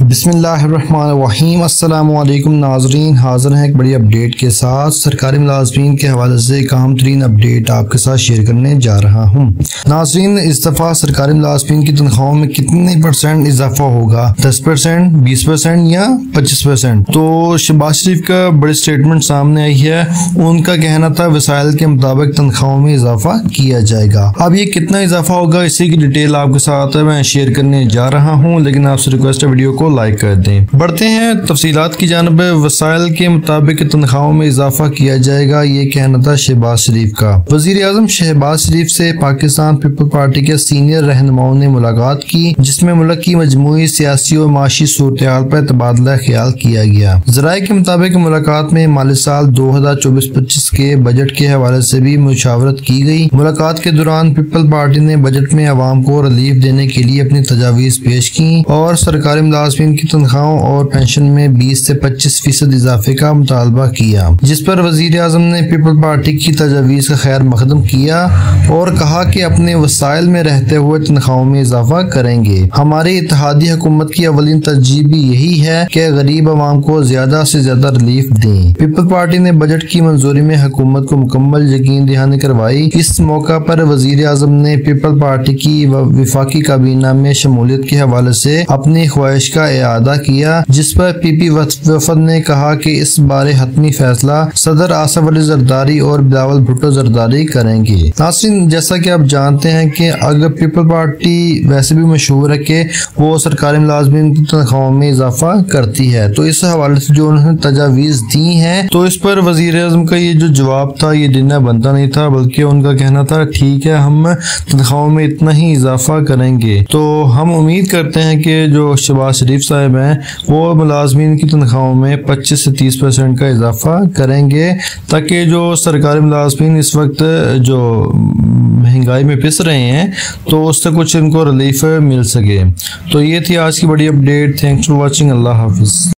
بسم اللہ الرحمن الرحیم۔ السلام علیکم ناظرین، حاضر ہیں ایک بڑی اپڈیٹ کے ساتھ۔ سرکاری ملازمین کے حوالے سے ایک اہم ترین اپڈیٹ آپ کے ساتھ شیئر کرنے جا رہا ہوں۔ ناظرین، اس دفعہ سرکاری ملازمین کی تنخواہوں میں کتنے پرسنٹ اضافہ ہوگا؟ دس پرسنٹ بیس پرسنٹ یا پچیس پرسنٹ تو شہباز شریف کا بڑی سٹیٹمنٹ سامنے آئی ہے۔ ان کا کہنا تھا وسائل کے مطابق تنخواہوں میں اضافہ کیا جائے گا۔ اب یہ کتنا اضافہ ہوگا، اسی کی ڈیٹیل آپ کے ساتھ میں شیئر کرنے جا رہا ہوں، لیکن آپ سے ریکویسٹ ہے ویڈیو کو لائک کر دیں۔ بڑھتے ہیں تفصیلات کی جانب، وسائل کے مطابق تنخواہوں میں اضافہ کیا جائے گا، یہ کہنا تھا شہباز شریف کا۔ وزیر اعظم شہباز شریف سے پاکستان پیپل پارٹی کے سینئر رہنماؤں نے ملاقات کی، جس میں ملک کی مجموعی سیاسی و معاشی صورتحال پر تبادلہ خیال کیا گیا۔ ذرائع کے مطابق ملاقات میں مالی سال دو ہزار چوبیس پچیس کے بجٹ کے حوالے سے بھی مشاورت کی گئی۔ ملاقات کے دوران پیپل پارٹی نے بجٹ میں عوام کو ریلیف دینے کے لیے اپنی تجاویز پیش کی اور سرکاری ملازمین کی تنخواہوں اور پینشن میں بیس سے پچیس فیصد اضافے کا مطالبہ کیا، جس پر وزیر اعظم نے پیپل پارٹی کی تجاویز کا خیر مقدم کیا اور کہا کہ اپنے وسائل میں رہتے ہوئے تنخواہوں میں اضافہ کریں گے۔ ہماری اتحادی حکومت کی اولین ترجیح بھی یہی ہے کہ غریب عوام کو زیادہ سے زیادہ ریلیف دیں۔ پیپل پارٹی نے بجٹ کی منظوری میں حکومت کو مکمل یقین دہانی کروائی۔ اس موقع پر وزیر اعظم نے پیپل پارٹی کی وفاقی کابینہ میں شمولیت کے حوالے سے اپنی خواہش کا اعادہ کیا، جس پر پی پی وفد نے کہا کہ اس بارے حتمی فیصلہ صدر آصف علی زرداری اور بلاول بھٹو زرداری کریں گے۔ ناصرین، جیسا کہ آپ جانتے ہیں کہ اگر پیپل پارٹی ویسے بھی مشہور ہے کہ وہ سرکاری ملازمین کی تنخواہوں میں اضافہ کرتی ہے، تو اس حوالے سے جو انہوں نے تجاویز دی ہیں، تو اس پر وزیر اعظم کا یہ جو جواب تھا، یہ دینا بنتا نہیں تھا، بلکہ ان کا کہنا تھا، ٹھیک ہے، ہم تنخواہوں میں اتنا ہی اضافہ کریں گے۔ تو ہم امید کرتے ہیں کہ جو شباز شریف صاحب ہیں، وہ ملازمین کی تنخواہوں میں پچیس سے تیس پرسنٹ کا اضافہ کریں گے تاکہ جو سرکاری ملازمین اس وقت جو مہنگائی میں پس رہے ہیں، تو اس سے کچھ ان کو ریلیف مل سکے۔ تو یہ تھی آج کی بڑی اپڈیٹ تھینکس فار واچنگ اللہ حافظ۔